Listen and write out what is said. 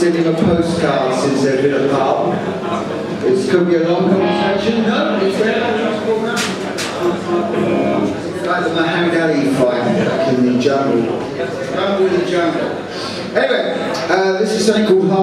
He's complaining why Vinnie didn't send him a postcard since they've been apart. It could be a long conversation. No, it's there. Like the Muhammad Ali fight back in the jungle. Jungle in the jungle. Anyway, uh, this is something called Hard.